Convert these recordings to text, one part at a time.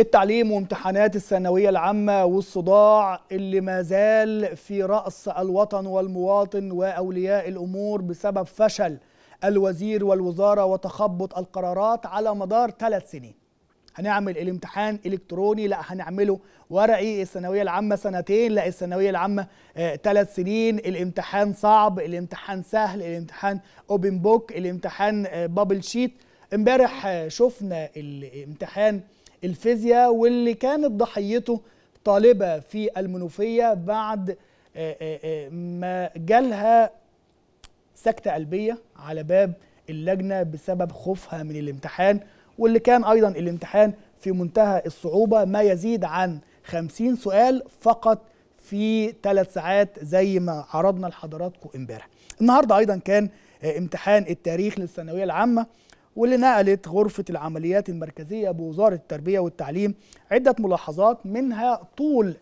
التعليم وامتحانات الثانوية العامة والصداع اللي ما زال في رأس الوطن والمواطن وأولياء الأمور بسبب فشل الوزير والوزارة وتخبط القرارات على مدار ثلاث سنين. هنعمل الامتحان إلكتروني لا هنعمله ورقي. الثانوية العامة سنتين لا الثانوية العامة ثلاث آه سنين. الامتحان صعب الامتحان سهل الامتحان open book الامتحان آه bubble sheet امبارح آه شفنا الامتحان الفيزياء واللي كانت ضحيته طالبة في المنوفية بعد ما جالها سكتة قلبية على باب اللجنة بسبب خوفها من الامتحان واللي كان أيضا الامتحان في منتهى الصعوبة ما يزيد عن 50 سؤال فقط في ثلاث ساعات زي ما عرضنا لحضراتكم امبارح. النهارده أيضا كان امتحان التاريخ للثانوية العامة واللي نقلت غرفة العمليات المركزية بوزارة التربية والتعليم عدة ملاحظات منها طول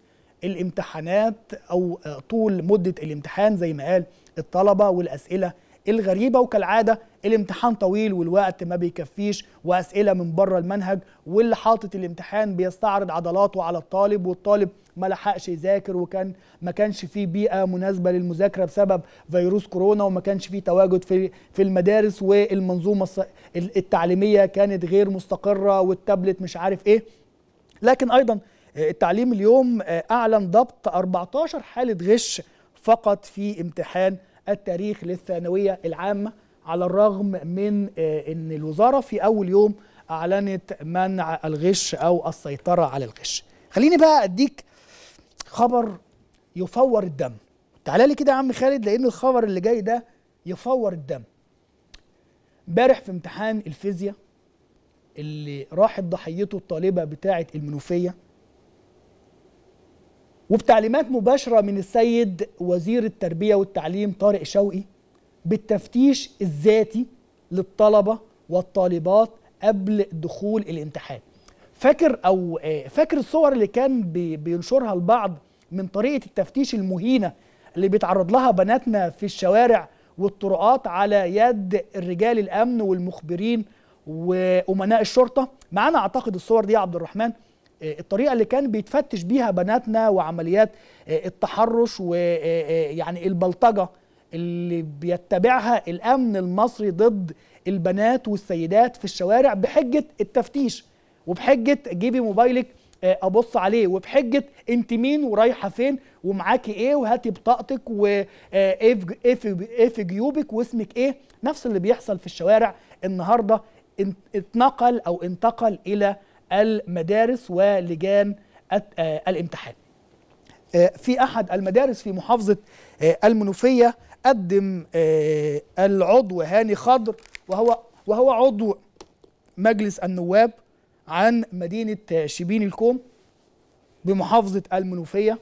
الامتحانات أو طول مدة الامتحان زي ما قال الطلبة والأسئلة الغريبة وكالعادة الامتحان طويل والوقت ما بيكفيش وأسئلة من بره المنهج واللي حاطط الامتحان بيستعرض عضلاته على الطالب والطالب ما لحقش يذاكر وكان ما كانش فيه بيئة مناسبة للمذاكرة بسبب فيروس كورونا وما كانش فيه تواجد في في المدارس والمنظومة التعليمية كانت غير مستقرة والتابلت مش عارف إيه. لكن أيضا التعليم اليوم أعلن ضبط 14 حالة غش فقط في امتحان التاريخ للثانوية العامة. على الرغم من إن الوزارة في أول يوم أعلنت منع الغش أو السيطرة على الغش. خليني بقى أديك خبر يفور الدم. تعالى لي كده يا عم خالد لأن الخبر اللي جاي ده يفور الدم. امبارح في امتحان الفيزياء اللي راحت ضحيته الطالبة بتاعه المنوفية وبتعليمات مباشرة من السيد وزير التربية والتعليم طارق شوقي بالتفتيش الذاتي للطلبة والطالبات قبل دخول الامتحان. فاكر أو فاكر الصور اللي كان بينشرها البعض من طريقة التفتيش المهينة اللي بيتعرض لها بناتنا في الشوارع والطرقات على يد الرجال الأمن والمخبرين وامناء الشرطة؟ معانا أعتقد الصور دي يا عبد الرحمن الطريقة اللي كان بيتفتش بيها بناتنا وعمليات التحرش ويعني البلطجة اللي بيتبعها الأمن المصري ضد البنات والسيدات في الشوارع بحجة التفتيش وبحجة جيبي موبايلك أبص عليه وبحجة أنت مين ورايحة فين ومعاكي إيه وهاتي بطاقتك وايه في جيوبك واسمك إيه. نفس اللي بيحصل في الشوارع النهارده اتنقل أو انتقل إلى المدارس ولجان الامتحان. في أحد المدارس في محافظة المنوفية قدم العضو هاني خضر وهو وهو عضو مجلس النواب عن مدينة شبين الكوم بمحافظة المنوفية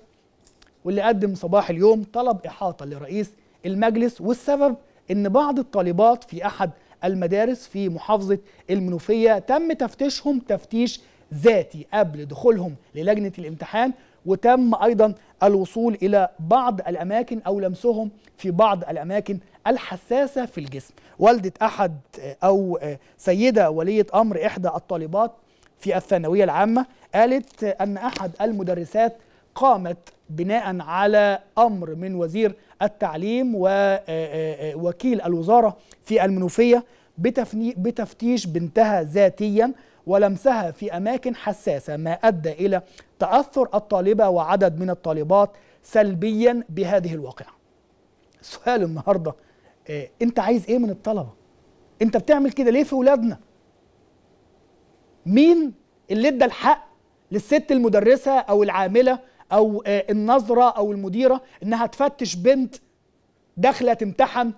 واللي قدم صباح اليوم طلب إحاطة لرئيس المجلس والسبب إن بعض الطالبات في أحد المدارس في محافظة المنوفية تم تفتيشهم تفتيش ذاتي قبل دخولهم للجنة الامتحان. وتم أيضا الوصول إلى بعض الأماكن أو لمسهم في بعض الأماكن الحساسة في الجسم. والدة أحد أو سيدة ولية أمر إحدى الطالبات في الثانوية العامة قالت أن أحد المدرسات قامت بناء على أمر من وزير التعليم ووكيل الوزارة في المنوفية بتفتيش بنتها ذاتيا ولمسها في أماكن حساسة ما أدى إلى تأثر الطالبة وعدد من الطالبات سلبيا بهذه الواقعة. السؤال النهارده إيه أنت عايز إيه من الطلبة؟ أنت بتعمل كده ليه في ولادنا؟ مين اللي ادى الحق للست المدرسة أو العاملة أو النظرة أو المديرة إنها تفتش بنت داخلة تمتحن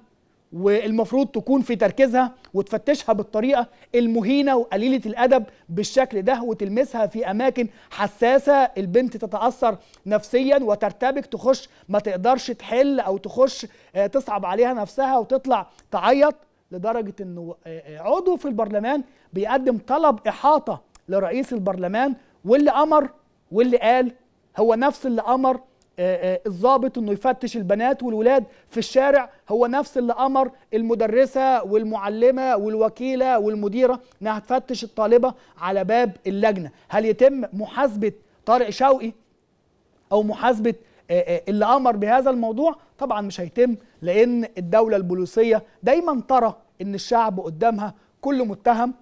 والمفروض تكون في تركيزها وتفتشها بالطريقة المهينة وقليلة الأدب بالشكل ده وتلمسها في أماكن حساسة البنت تتأثر نفسيا وترتبك تخش ما تقدرش تحل أو تخش تصعب عليها نفسها وتطلع تعيط لدرجة إنه عضو في البرلمان بيقدم طلب إحاطة لرئيس البرلمان واللي أمر واللي قال هو نفس اللي أمر آه، آه، الضابط إنه يفتش البنات والولاد في الشارع هو نفس اللي أمر المدرسة والمعلمة والوكيلة والمديرة إنها تفتش الطالبة على باب اللجنة. هل يتم محاسبة طارق شوقي أو محاسبة آه، آه، اللي أمر بهذا الموضوع؟ طبعا مش هيتم لأن الدولة البوليسية دايما ترى إن الشعب قدامها كل متهم.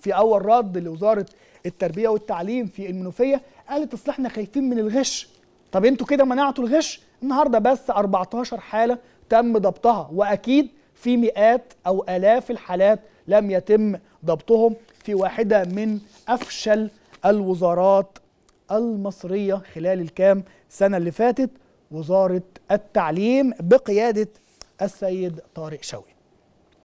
في أول رد لوزارة التربية والتعليم في المنوفية قالت أصل إحنا خايفين من الغش. طب أنتوا كده منعتوا الغش؟ النهارده بس 14 حالة تم ضبطها وأكيد في مئات أو آلاف الحالات لم يتم ضبطهم. في واحدة من أفشل الوزارات المصرية خلال الكام سنة اللي فاتت وزارة التعليم بقيادة السيد طارق شوقي.